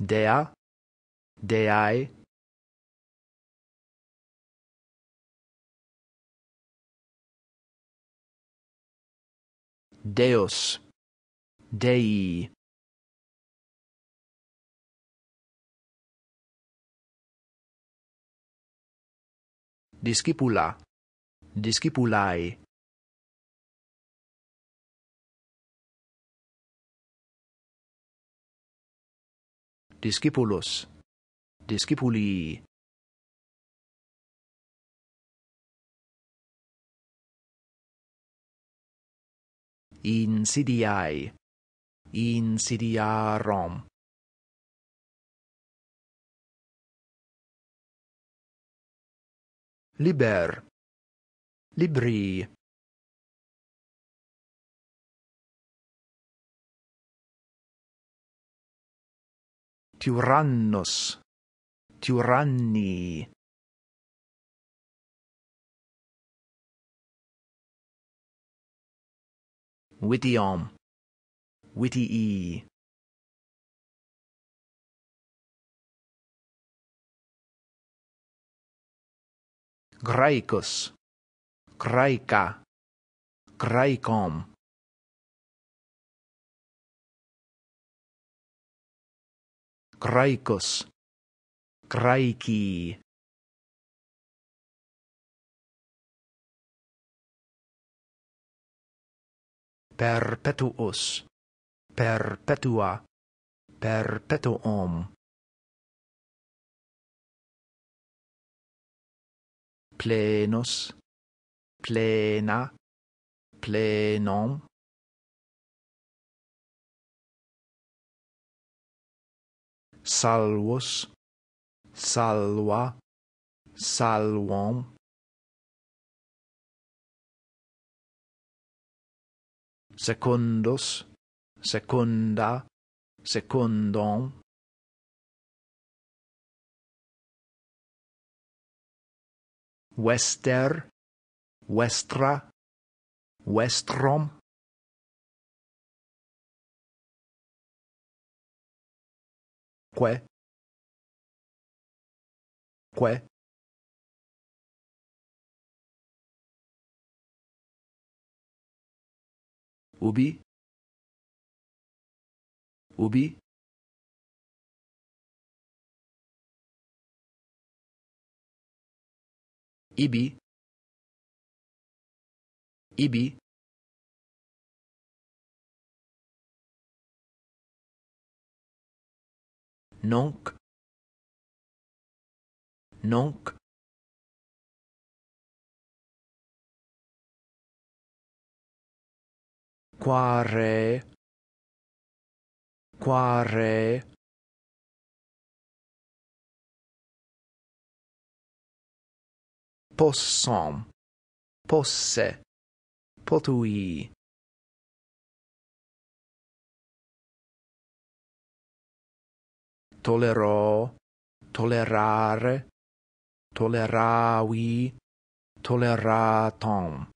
dea, deae, Deus, Dei. Discipula, discipulae. discipulos, discipuli. Insidiae, insidiarum. Liber, libri, tyrannos, tyranni. Wittiom, e graikos graica, graicom. kraikos. Kraiki. Perpetuus perpetua. Perpetuum plenos. Plena. Plenum salvos, salva, salvom. Secundos, secunda, secundum. Wester, westra, westrom. Que que ubi? Ubi? Ibi? Ibi nunc. Nunc. Quare. Quare. Possum. Posse. Potui. tolero tolerare, toleravi, toleratom